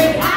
way